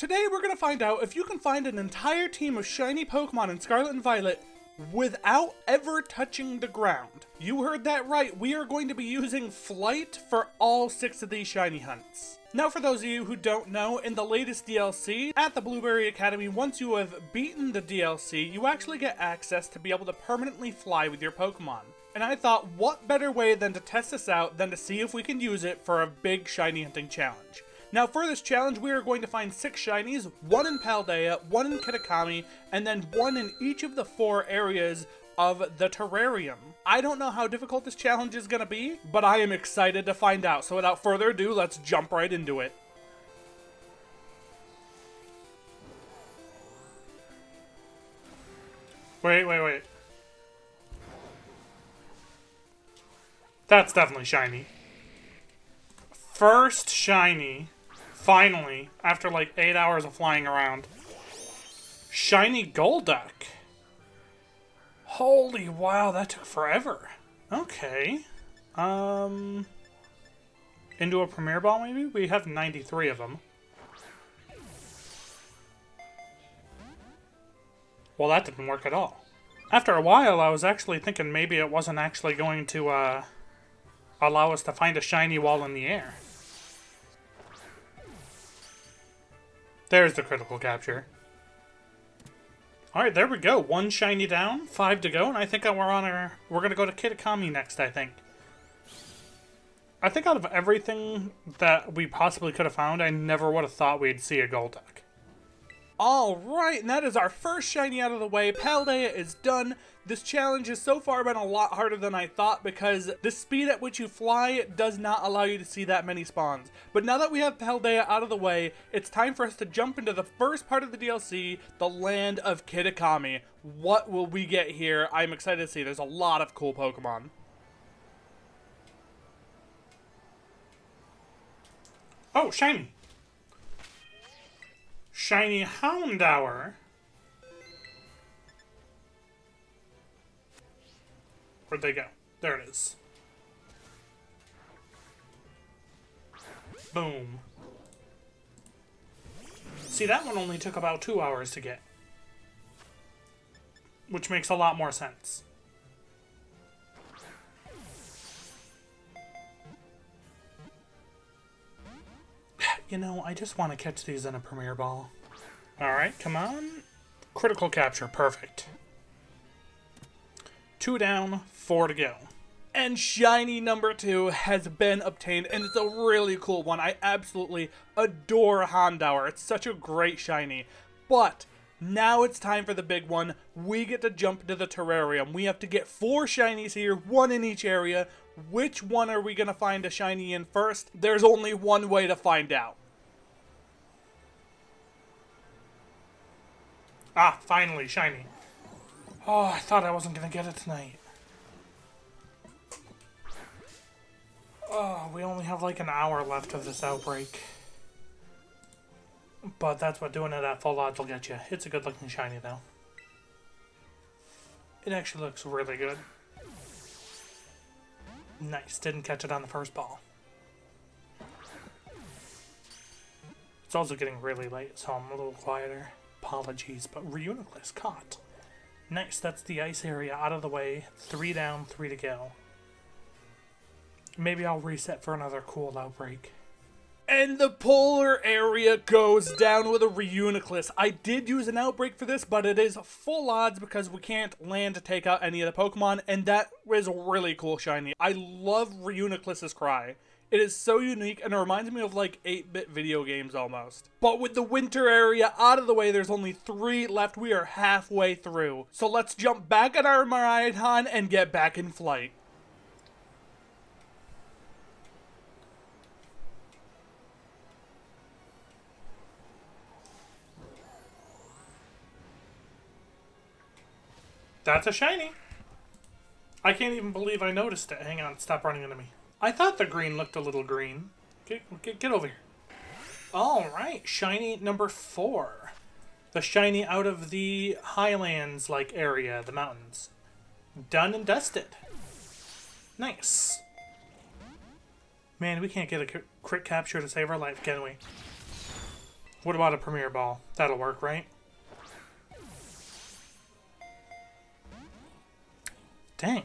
Today we're going to find out if you can find an entire team of shiny Pokemon in Scarlet and Violet without ever touching the ground. You heard that right, we are going to be using Flight for all six of these shiny hunts. Now for those of you who don't know, in the latest DLC, at the Blueberry Academy, once you have beaten the DLC, you actually get access to be able to permanently fly with your Pokemon. And I thought, what better way than to test this out than to see if we can use it for a big shiny hunting challenge. Now for this challenge, we are going to find six shinies, one in Paldea, one in Kitakami, and then one in each of the four areas of the terrarium. I don't know how difficult this challenge is going to be, but I am excited to find out. So without further ado, let's jump right into it. Wait, wait, wait. That's definitely shiny. First shiny Finally, after like eight hours of flying around. Shiny Golduck. Holy wow, that took forever. Okay. Um... Into a Premier Ball, maybe? We have 93 of them. Well, that didn't work at all. After a while, I was actually thinking maybe it wasn't actually going to, uh, allow us to find a shiny wall in the air. There's the critical capture. Alright, there we go. One shiny down, five to go, and I think we're on our... We're gonna go to Kitakami next, I think. I think out of everything that we possibly could have found, I never would have thought we'd see a Golduck. Alright, and that is our first shiny out of the way. Paldea is done. This challenge has so far been a lot harder than I thought because the speed at which you fly does not allow you to see that many spawns. But now that we have Paldea out of the way, it's time for us to jump into the first part of the DLC, the land of Kitakami. What will we get here? I'm excited to see. There's a lot of cool Pokemon. Oh, shiny. Shiny Houndour. Where'd they go? There it is. Boom. See, that one only took about two hours to get. Which makes a lot more sense. You know, I just want to catch these in a Premier Ball. Alright, come on. Critical capture, perfect. Two down, four to go. And shiny number two has been obtained, and it's a really cool one. I absolutely adore Houndour. It's such a great shiny. But now it's time for the big one. We get to jump to the terrarium. We have to get four shinies here, one in each area. Which one are we going to find a shiny in first? There's only one way to find out. Ah, finally, shiny. Oh, I thought I wasn't going to get it tonight. Oh, we only have like an hour left of this outbreak. But that's what doing it at full odds will get you. It's a good looking shiny though. It actually looks really good. Nice, didn't catch it on the first ball. It's also getting really late, so I'm a little quieter. Apologies, but Reuniclus caught. Nice, that's the ice area out of the way. Three down, three to go. Maybe I'll reset for another cool outbreak. And the polar area goes down with a Reuniclus. I did use an outbreak for this, but it is full odds because we can't land to take out any of the Pokemon, and that was really cool shiny. I love Reuniclus's cry. It is so unique and it reminds me of like 8-bit video games almost. But with the winter area out of the way, there's only three left. We are halfway through. So let's jump back at our Miraidon and get back in flight. That's a shiny. I can't even believe I noticed it. Hang on, stop running into me. I thought the green looked a little green. Get, get, get over here. All right, shiny number four. The shiny out of the highlands-like area, the mountains. Done and dusted. Nice. Man, we can't get a crit capture to save our life, can we? What about a Premier Ball? That'll work, right? Dang.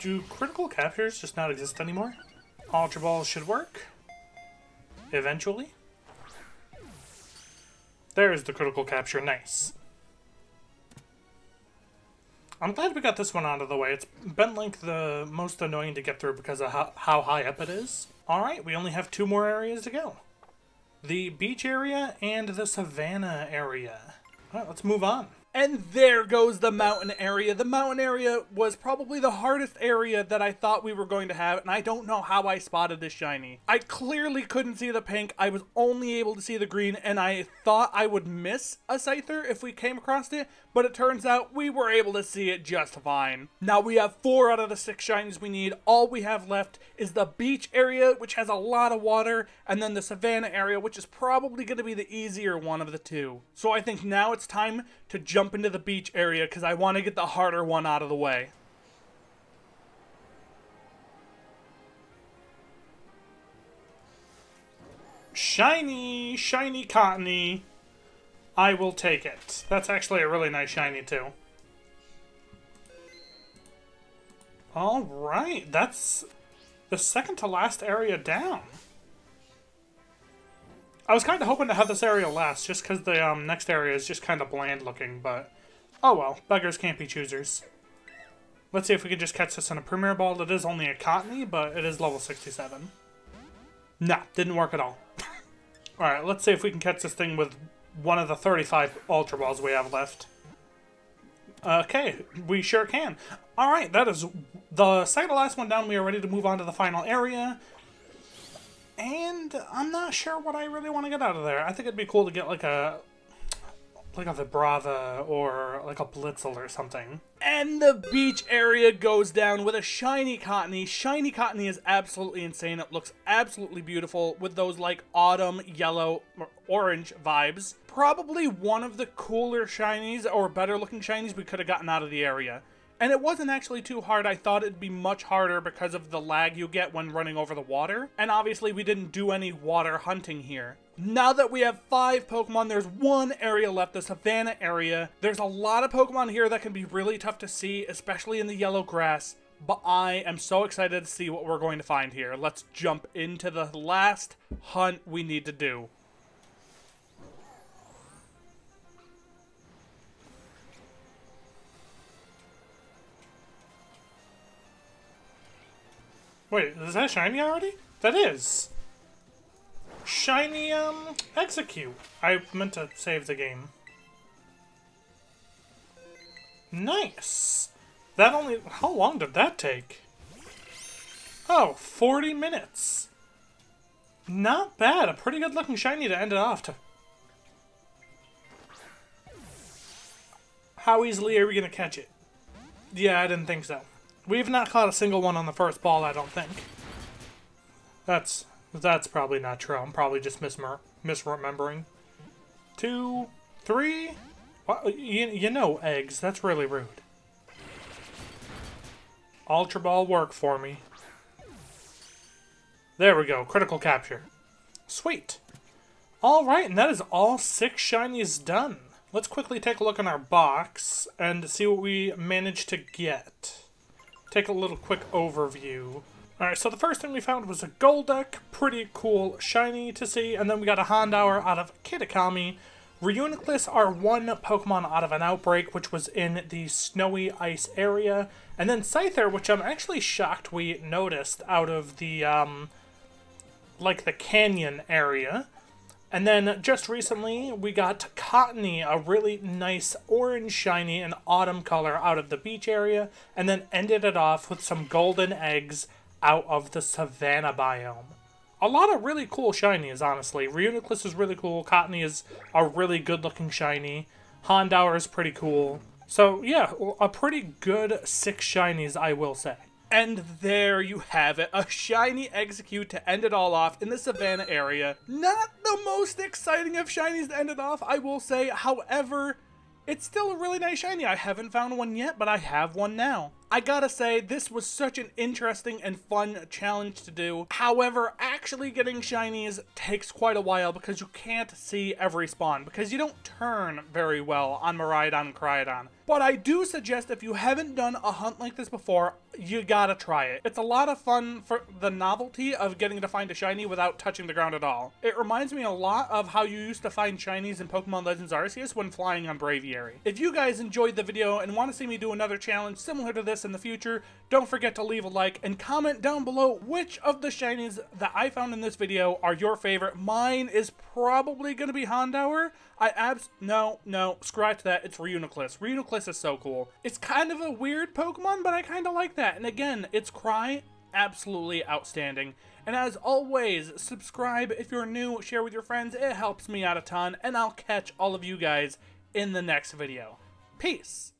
Do critical captures just not exist anymore? Ultra Balls should work. Eventually. There's the critical capture. Nice. I'm glad we got this one out of the way. It's been like the most annoying to get through because of how, how high up it is. Alright, we only have two more areas to go. The beach area and the savannah area. Alright, let's move on. And there goes the mountain area. The mountain area was probably the hardest area that I thought we were going to have, and I don't know how I spotted this shiny. I clearly couldn't see the pink. I was only able to see the green, and I thought I would miss a Scyther if we came across it, but it turns out we were able to see it just fine. Now we have four out of the six shinies we need. All we have left is the beach area, which has a lot of water, and then the savannah area, which is probably going to be the easier one of the two. So I think now it's time to jump into the beach area because I want to get the harder one out of the way. Shiny, shiny Cottonee. I will take it. That's actually a really nice shiny too. Alright, that's the second to last area down. I was kind of hoping to have this area last, just because the um, next area is just kind of bland looking, but oh well, beggars can't be choosers. Let's see if we can just catch this in a Premier Ball. It is only a Cottonee, but it is level 67. Nah, didn't work at all. Alright, let's see if we can catch this thing with one of the 35 Ultra Balls we have left. Okay, we sure can. Alright, that is the second last one down. We are ready to move on to the final area. And I'm not sure what I really want to get out of there. I think it'd be cool to get like a like a Vibrava or like a Blitzle or something. And the beach area goes down with a shiny Cottonee. Shiny Cottonee is absolutely insane. It looks absolutely beautiful with those like autumn, yellow, orange vibes. Probably one of the cooler shinies or better looking shinies we could have gotten out of the area. And it wasn't actually too hard. I thought it'd be much harder because of the lag you get when running over the water. And obviously we didn't do any water hunting here. Now that we have five Pokemon, there's one area left, the Savannah area. There's a lot of Pokemon here that can be really tough to see, especially in the yellow grass. But I am so excited to see what we're going to find here. Let's jump into the last hunt we need to do. Wait, is that shiny already? That is. Shiny, um, Exeggcute. I meant to save the game. Nice. That only... How long did that take? Oh, 40 minutes. Not bad. A pretty good looking shiny to end it off to. How easily are we going to catch it? Yeah, I didn't think so. We've not caught a single one on the first ball, I don't think. That's that's probably not true. I'm probably just misremembering. Two, three. What? You, you know eggs. That's really rude. Ultra Ball work for me. There we go. Critical capture. Sweet. Alright, and that is all six shinies done. Let's quickly take a look in our box and see what we managed to get take a little quick overview. Alright, so the first thing we found was a Golduck, pretty cool, shiny to see, and then we got a Houndour out of Kitakami. Reuniclus are one Pokemon out of an outbreak, which was in the snowy ice area, and then Scyther, which I'm actually shocked we noticed out of the, um, like the canyon area. And then just recently, we got Cottonee, a really nice orange shiny and autumn color out of the beach area, and then ended it off with some golden eggs out of the savanna biome. A lot of really cool shinies, honestly. Reuniclus is really cool, Cottonee is a really good looking shiny, Houndour is pretty cool. So yeah, a pretty good six shinies, I will say. And there you have it, a shiny Exeggcute to end it all off in the Savannah area. Not the most exciting of shinies to end it off, I will say. However, it's still a really nice shiny. I haven't found one yet, but I have one now. I gotta say, this was such an interesting and fun challenge to do. However, actually getting shinies takes quite a while because you can't see every spawn, because you don't turn very well on Miraidon and Koraidon. But I do suggest if you haven't done a hunt like this before, you gotta try it. It's a lot of fun for the novelty of getting to find a shiny without touching the ground at all. It reminds me a lot of how you used to find shinies in Pokemon Legends Arceus when flying on Braviary. If you guys enjoyed the video and want to see me do another challenge similar to this in the future, don't forget to leave a like and comment down below which of the shinies that I found in this video are your favorite. Mine is probably going to be Houndour. I abs- no, no, scratch that, it's Reuniclus. Reuniclus is so cool. It's kind of a weird Pokemon, but I kind of like that. And again, its cry, absolutely outstanding. And as always, subscribe if you're new, share with your friends, it helps me out a ton, and I'll catch all of you guys in the next video. Peace!